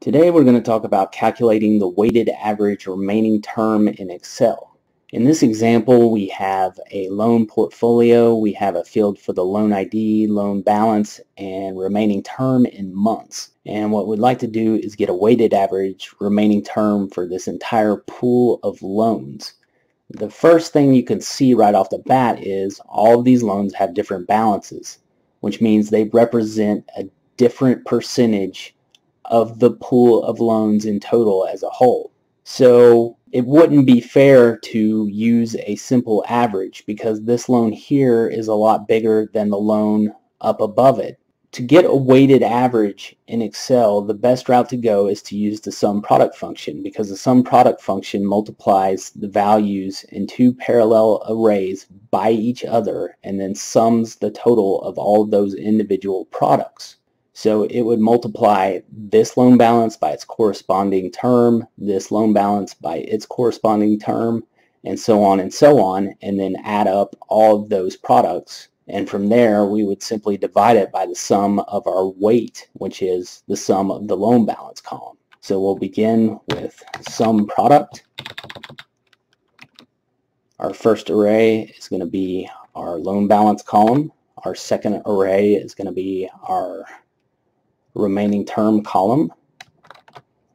Today we're going to talk about calculating the weighted average remaining term in Excel. In this example we have a loan portfolio, we have a field for the loan ID, loan balance, and remaining term in months. And what we'd like to do is get a weighted average remaining term for this entire pool of loans. The first thing you can see right off the bat is all of these loans have different balances, which means they represent a different percentage of the pool of loans in total as a whole. So it wouldn't be fair to use a simple average because this loan here is a lot bigger than the loan up above it. To get a weighted average in Excel, the best route to go is to use the SUMPRODUCT function because the SUMPRODUCT function multiplies the values in two parallel arrays by each other and then sums the total of all of those individual products. So it would multiply this loan balance by its corresponding term, this loan balance by its corresponding term, and so on and so on, and then add up all of those products. And from there, we would simply divide it by the sum of our weight, which is the sum of the loan balance column. So we'll begin with SUMPRODUCT. Our first array is going to be our loan balance column. Our second array is going to be our remaining term column.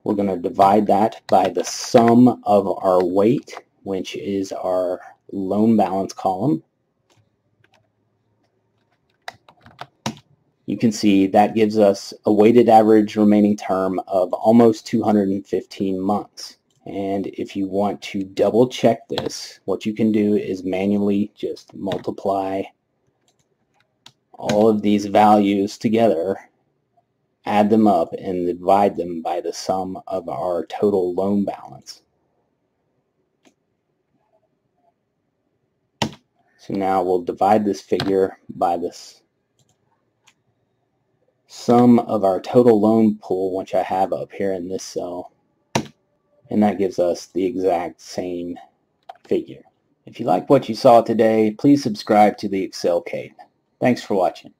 We're going to divide that by the sum of our weight, which is our loan balance column. You can see that gives us a weighted average remaining term of almost 215 months. And if you want to double check this, what you can do is manually just multiply all of these values together add them up and divide them by the sum of our total loan balance. So now we'll divide this figure by this sum of our total loan pool, which I have up here in this cell. And that gives us the exact same figure. If you like what you saw today, please subscribe to the Excel Cave. Thanks for watching.